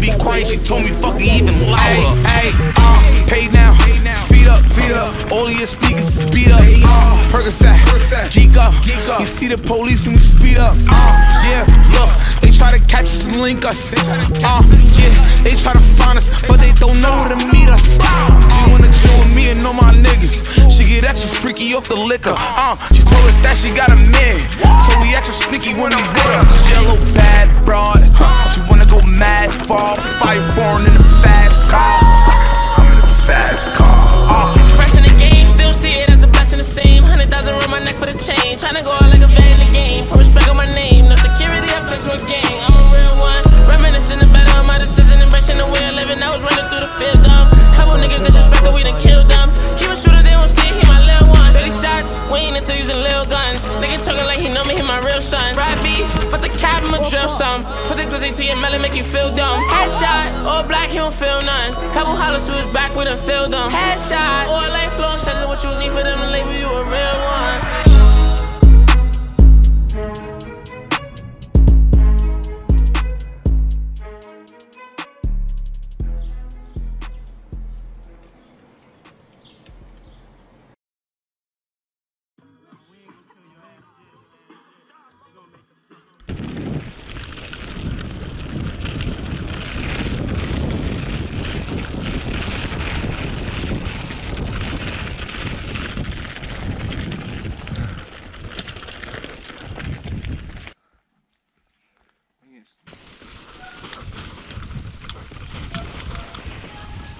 be quiet, she told me fuck it even louder. Hey, uh, paid now, feet up, feet up. All of your sneakers speed up. Uh, Percocet, geek up. You see the police and we speed up. Uh, yeah, look, they try to catch us and link us. Uh, yeah, they try to find us, but they don't know where to meet us. She wanna chill with me and know my niggas. She get extra freaky off the liquor. Uh, she told us that she got a man, so we extra sneaky when we with her. She cap, I'ma some. Put the glizzy to your melon, make you feel dumb. Headshot, all black, he don't feel none. Couple hollers to his back, we done filled them. Headshot, all light flow, says what you need for them to label you a real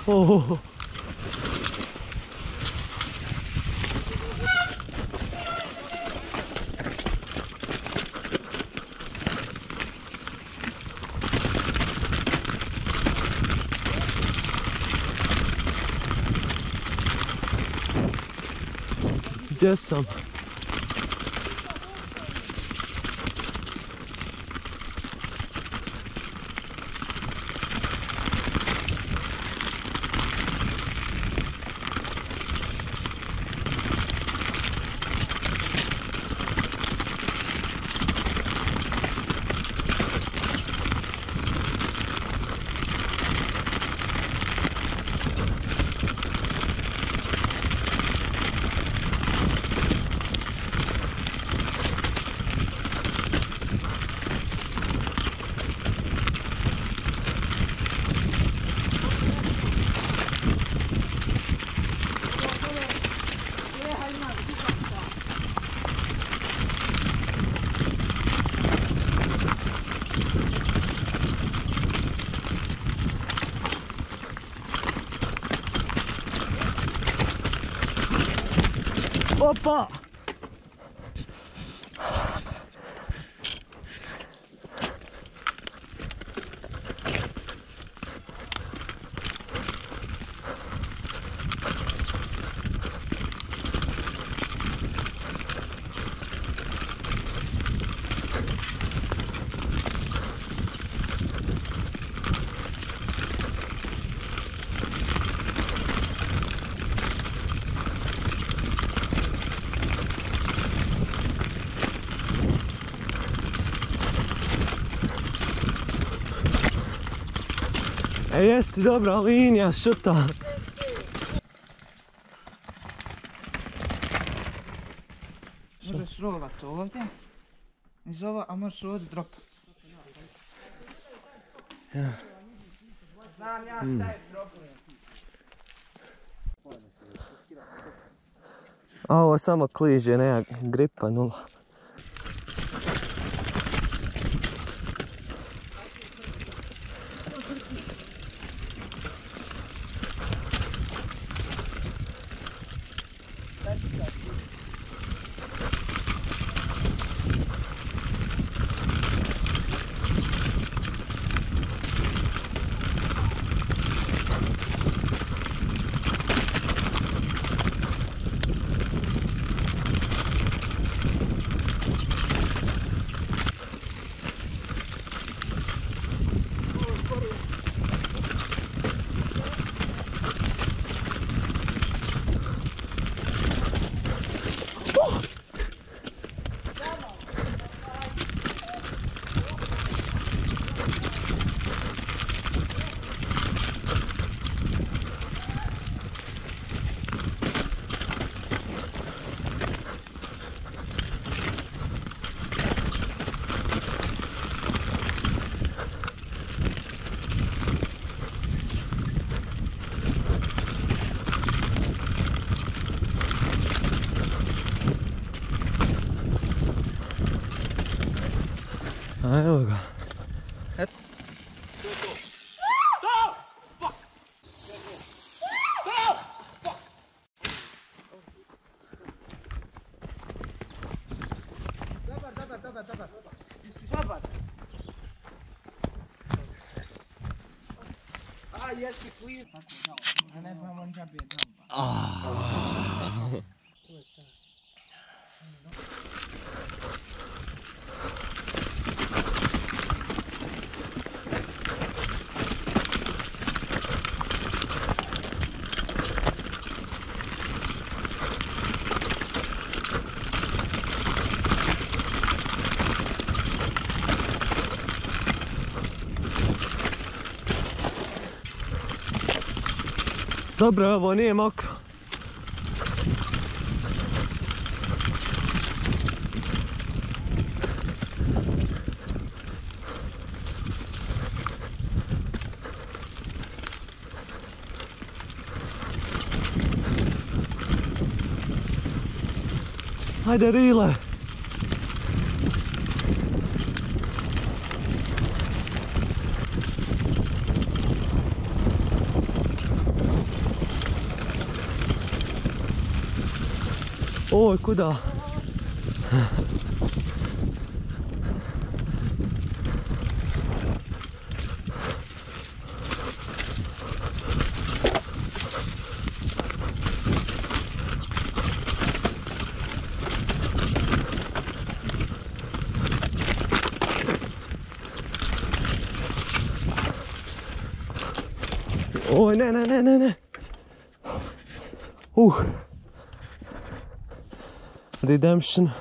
O. Gdzie są? 我操 E jest dobra linija, šuta. Možeš rolat ovdje, iz ova, a možeš ovdje dropat. A ovo samo kliže, nema gripa nula. А, there we go. That... Ah, yes, please. Ah. Dobro, ovo nije mokro. Hajde Rile. Ой, куда? Ой, не, не, не, не, не. Ух. Redemption.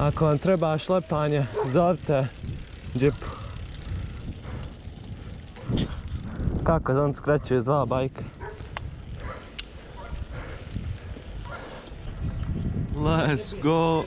Ako vam treba šlepanje, zovite džipu. Kako on skreće s dva bajka? Let's go.